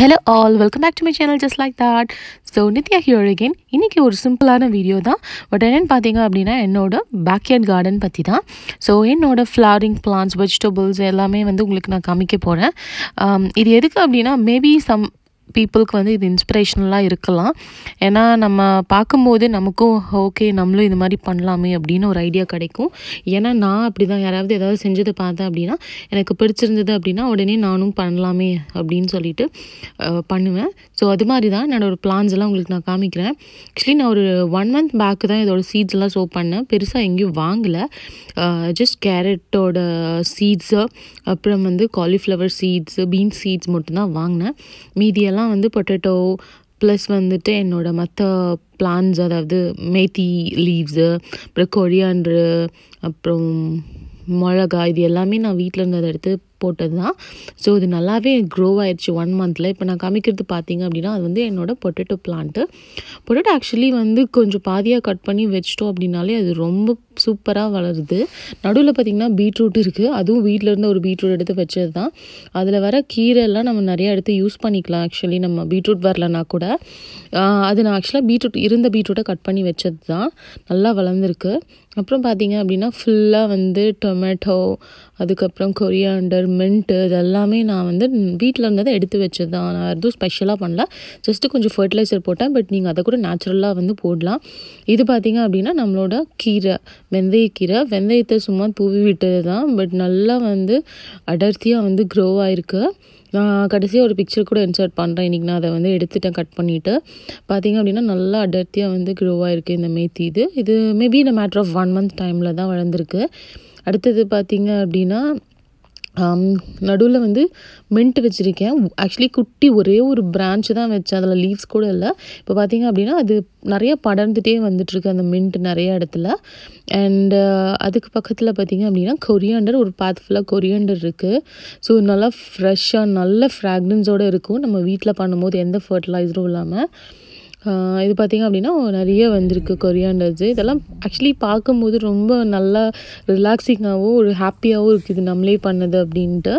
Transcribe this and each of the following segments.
Hello all welcome back to my channel just like that so Nithya here again இன்றைக்கி ஒரு சிம்பிளான video தான். But என்னென்னு பார்த்தீங்க அப்படின்னா என்னோட பேக்யார்ட் கார்டன் பற்றி தான். ஸோ என்னோடய ஃப்ளவரிங் பிளான்ஸ் வெஜிடபிள்ஸ் எல்லாமே வந்து உங்களுக்கு நான் காமிக்க போகிறேன் um, இது எதுக்கு அப்படின்னா மேபி சம் பீப்புளுக்கு வந்து இது இன்ஸ்பிரேஷனலாக இருக்கலாம். ஏன்னா நம்ம பார்க்கும்போது நமக்கும் ஓகே நம்மளும் இது மாதிரி பண்ணலாமே அப்படின்னு ஒரு ஐடியா கிடைக்கும். ஏன்னா நான் அப்படி தான் யாராவது ஏதாவது செஞ்சதை பார்த்தேன் அப்படின்னா எனக்கு பிடிச்சிருந்தது அப்படின்னா உடனே நானும் பண்ணலாமே அப்படின்னு சொல்லிட்டு பண்ணுவேன். ஸோ அது மாதிரி தான் என்னோடய பிளான்ஸ் எல்லாம் உங்களுக்கு நான் காமிக்கிறேன். ஆக்சுவலி நான் ஒரு ஒன் மந்த் பேக்கு தான் இதோட சீட்ஸ் எல்லாம் சோ பண்ணேன். பெருசாக எங்கேயும் வாங்கலை. ஜஸ்ட் கேரட்டோட சீட்ஸு அப்புறம் வந்து காலிஃப்ளவர் சீட்ஸு பீன்ஸ் சீட்ஸ் மட்டும்தான் வாங்கினேன். மீதியெல்லாம் வந்து பொட்டேட்டோ ப்ளஸ் வந்துட்டு என்னோடய மற்ற பிளான்ஸ் அதாவது மேத்தி லீவ்ஸு அப்புறம் கொரியான்ட்ரு அப்புறம் மிளகா இது எல்லாமே நான் வீட்டில் இருந்ததை எடுத்து போட்டது தான் ஸோ இது நல்லாவே க்ரோ ஆயிடுச்சு ஒன் மந்தில் இப்போ நான் காமிக்கிறது பார்த்தீங்க அப்படின்னா அது வந்து என்னோட பொட்டேட்டோ பிளான்ட்டு பொட்டேட்டோ ஆக்சுவலி வந்து கொஞ்சம் பாதியாக கட் பண்ணி வச்சிட்டோம் அப்படின்னாலே அது ரொம்ப சூப்பராக வளருது. நடுவில் பார்த்திங்கன்னா பீட்ரூட் இருக்குது அதுவும் வீட்டில் இருந்து ஒரு பீட்ரூட் எடுத்து வச்சது தான் அதில் வர கீரை எல்லாம் நம்ம நிறையா எடுத்து யூஸ் பண்ணிக்கலாம் ஆக்சுவலி நம்ம பீட்ரூட் வரலனா கூட. அது நான் ஆக்சுவலாக பீட்ரூட் இருந்த பீட்ரூட்டை கட் பண்ணி வச்சது தான் நல்லா வளர்ந்துருக்கு. அப்புறம் பார்த்தீங்க அப்படின்னா ஃபுல்லாக வந்து டொமேட்டோ அதுக்கப்புறம் கொரியாண்டர் மின்ட்டு இதெல்லாமே நான் வந்து வீட்டில் இருந்ததை எடுத்து வச்சது தான் நான் எதுவும் ஸ்பெஷலாக பண்ணல. ஜஸ்ட்டு கொஞ்சம் ஃபர்டிலைசர் போட்டேன். பட் நீங்கள் அதை கூட நேச்சுரலாக வந்து போடலாம். இது பார்த்தீங்க அப்படின்னா நம்மளோட கீரை வெந்தயக்கீரை வெந்தயத்தை சும்மா தூவி விட்டது தான் பட் நல்லா வந்து அடர்த்தியாக வந்து க்ரோ ஆகிருக்கு கடைசியாக ஒரு பிக்சர் கூட இன்சர்ட் பண்ணுறேன் இன்றைக்கி நான் அதை வந்து எடுத்துட்டேன் கட் பண்ணிவிட்டு பார்த்தீங்க அப்படின்னா நல்லா அடர்த்தியாக வந்து க்ரோ இருக்குது இந்த மேத்தி இது. இது மேபி இந்த மேட்ரு ஆஃப் ஒன் மந்த் டைமில் தான் வளர்ந்துருக்கு. அடுத்தது பார்த்தீங்க அப்படின்னா நடுவில் வந்து மின்ட் வச்சுருக்கேன். ஆக்சுவலி குட்டி ஒரே ஒரு பிரான்ச்சு தான் வச்சேன். அதில் லீவ்ஸ் கூட இல்லை. இப்போ பார்த்தீங்க அப்படின்னா அது நிறைய படர்ந்துகிட்டே வந்துட்டுருக்கு அந்த மின்ட் நிறைய இடத்துல. அண்டு அதுக்கு பக்கத்தில் பார்த்தீங்க அப்படின்னா கொரியாண்டர் ஒரு பாத் ஃபுல்லாக கொரியாண்டர் இருக்குது ஸோ நல்லா ஃப்ரெஷ்ஷாக நல்ல ஃப்ராக்ரன்ஸோடு இருக்கும். நம்ம வீட்டில் பண்ணும்போது எந்த ஃபர்டிலைசரும் இல்லாமல் இது பார்த்திங்க அப்படின்னா நிறைய வந்திருக்கு கொரியாண்டர்ஸு இதெல்லாம் ஆக்சுவலி பார்க்கும்போது ரொம்ப நல்லா ரிலாக்ஸிங்காகவும் ஒரு ஹாப்பியாகவும் இருக்குது நம்மளே பண்ணது அப்படின்ட்டு.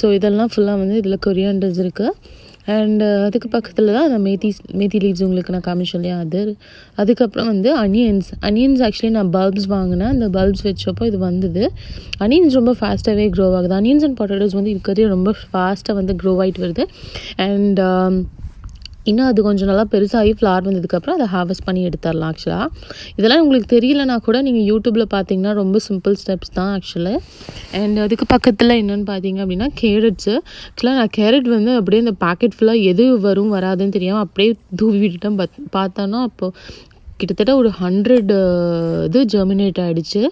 ஸோ இதெல்லாம் ஃபுல்லாக வந்து இதில் கொரியாண்டர்ஸ் இருக்குது அண்டு அதுக்கு பக்கத்தில் தான் அந்த மேத்தி மேத்தி லீவ்ஸ் உங்களுக்கு நான் காமிச்சேன் இல்லையா? அது. அதுக்கப்புறம் வந்து அனியன்ஸ் அனியன்ஸ் ஆக்சுவலி நான் பல்ப்ஸ் வாங்கினேன். அந்த பல்ப்ஸ் வச்சப்போ இது வந்தது. அனியன்ஸ் ரொம்ப ஃபாஸ்ட்டாகவே க்ரோ ஆகுது. அனியன்ஸ் அண்ட் பொட்டேட்டோஸ் வந்து இருக்கிறதே ரொம்ப ஃபாஸ்ட்டாக வந்து க்ரோ ஆகிட்டு வருது. அண்ட் இன்னும் அது கொஞ்சம் நல்லா பெருசாகி ஃப்ளார் வந்ததுக்கப்புறம் அதை ஹார்வெஸ்ட் பண்ணி எடுத்துடலாம் ஆக்சுவலாக இதெல்லாம் உங்களுக்கு தெரியலனா கூட நீங்கள் யூடியூப்பில் பார்த்தீங்கன்னா ரொம்ப சிம்பிள் ஸ்டெப்ஸ் தான் ஆக்சுவலி அண்ட் அதுக்கு பக்கத்தில் என்னென்னு பார்த்தீங்க அப்படின்னா கேரட்ஸு ஆக்சுவலாக நான் கேரட் வந்து அப்படியே இந்த பாக்கெட் ஃபுல்லாக எது வரும் வராதுன்னு தெரியாமல் அப்படியே தூவி விட்டுட்டேன் பத் பார்த்தோன்னா அப்போது கிட்டத்தட்ட ஒரு ஹண்ட்ரட் இது ஜெர்மினேட் ஆகிடுச்சு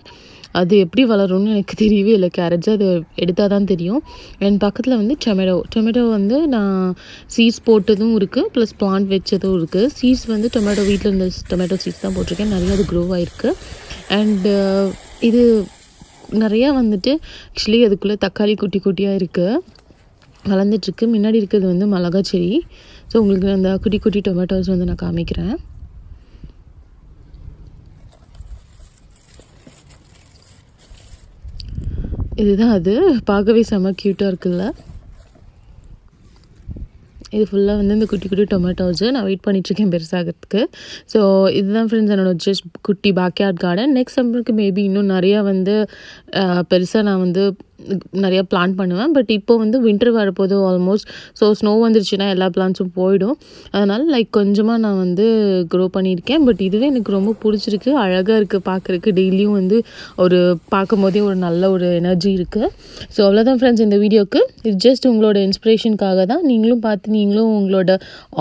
அது எப்படி வளரும்னு எனக்கு தெரியவே இல்லை. கேரட்ஸ் அது எடுத்தால் தான் தெரியும். என் பக்கத்தில் வந்து டொமேட்டோ டொமேட்டோ வந்து நான் சீட்ஸ் போட்டதும் இருக்குது ப்ளஸ் பிளான்ட் வச்சதும் இருக்குது சீட்ஸ் வந்து டொமேட்டோ வீட்டில் இருந்த டொமேட்டோ சீட்ஸ் தான் போட்டிருக்கேன். நிறைய அது க்ரோ ஆகிருக்கு அண்டு இது நிறையா வந்துட்டு ஆக்சுவலி அதுக்குள்ளே தக்காளி குட்டி குட்டியாக இருக்குது வளர்ந்துட்டுருக்கு முன்னாடி இருக்கிறது வந்து மிளகா செடி. ஸோ உங்களுக்கு அந்த குட்டி குட்டி டொமேட்டோஸ் வந்து நான் காமிக்கிறேன். இதுதான் அது. பார்க்கவே செம்ம க்யூட்டாக இருக்குல்ல. இது ஃபுல்லாக வந்து இந்த குட்டி குட்டி டொமேட்டோஸு நான் வெயிட் பண்ணிகிட்ருக்கேன் பெருசாகிறதுக்கு. ஸோ இதுதான் ஃப்ரெண்ட்ஸ் என்னோட ஜஸ்ட் குட்டி பேக்யார்ட் கார்டன் நெக்ஸ்ட் சம்மருக்கு மேபி இன்னும் நிறையா வந்து பெருசாக நான் வந்து நிறையா பிளான் பண்ணுவேன். பட் இப்போ வந்து வின்டர் வரப்போது ஆல்மோஸ்ட் ஸோ ஸ்னோ வந்துருச்சுன்னா எல்லா பிளான்ஸும் போயிடும். அதனால் லைக் கொஞ்சமாக நான் வந்து க்ரோ பண்ணியிருக்கேன். பட் இதுவே எனக்கு ரொம்ப பிடிச்சிருக்கு. அழகாக இருக்குது பார்க்குறக்கு டெய்லியும் வந்து ஒரு பார்க்கும் போதே ஒரு நல்ல ஒரு எனர்ஜி இருக்குது ஸோ அவ்வளோதான் ஃப்ரெண்ட்ஸ் இந்த வீடியோக்கு. இது ஜஸ்ட் உங்களோட இன்ஸ்பிரேஷனுக்காக தான். நீங்களும் பார்த்து நீங்களும் உங்களோட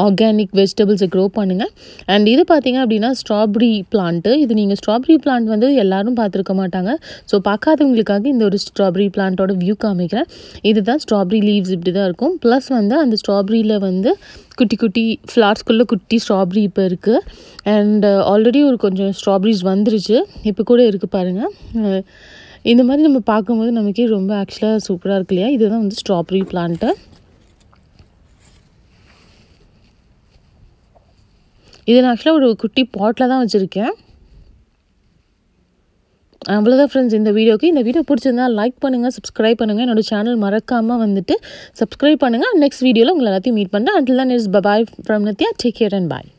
ஆர்கானிக் வெஜிடபிள்ஸை க்ரோ பண்ணுங்கள் அண்ட் இது பார்த்தீங்க அப்படின்னா ஸ்ட்ராபெரி பிளான்ட்டு இது நீங்கள் ஸ்ட்ராபெரி பிளான்ட் வந்து எல்லாரும் பார்த்துருக்க மாட்டாங்க. ஸோ பார்க்காதவங்களுக்காக இந்த ஒரு ஸ்ட்ராபெரி பிளான்ட்டோட வியூ காமிக்கிறேன். இதுதான் ஸ்ட்ராபெரி லீவ்ஸ் இப்படி தான் இருக்கும். ப்ளஸ் வந்து அந்த ஸ்ட்ராபெரியில் வந்து குட்டி குட்டி ஃப்ளார்ஸ்குள்ளே குட்டி ஸ்ட்ராபெரி இப்போ இருக்குது அண்ட் ஆல்ரெடி ஒரு கொஞ்சம் ஸ்ட்ராபெரிஸ் வந்துருச்சு. இப்போ கூட இருக்குது பாருங்கள் uh, இந்த மாதிரி நம்ம பார்க்கும்போது நமக்கே ரொம்ப ஆக்சுவலாக சூப்பராக இருக்கு இல்லையா? இதுதான் வந்து ஸ்ட்ராபெரி பிளான்ட்டு இது நான் ஆக்சுவலாக ஒரு குட்டி பாட்டில் தான் வச்சுருக்கேன். அவ்வளோதான் ஃப்ரெண்ட்ஸ் இந்த வீடியோக்கு இந்த வீடியோ பிடிச்சிருந்தா லைக் பண்ணுங்கள் சப்ஸ்கிரைப் பண்ணுங்கள் என்னோட சேனல் மறக்காமல் வந்துட்டு சப்ஸ்கிரைப் பண்ணுங்கள் நெக்ஸ்ட் வீடியோவில் உங்களை எல்லாத்தையும் மீட் பண்ணுறேன் until then is bye bye from Nithya take care and bye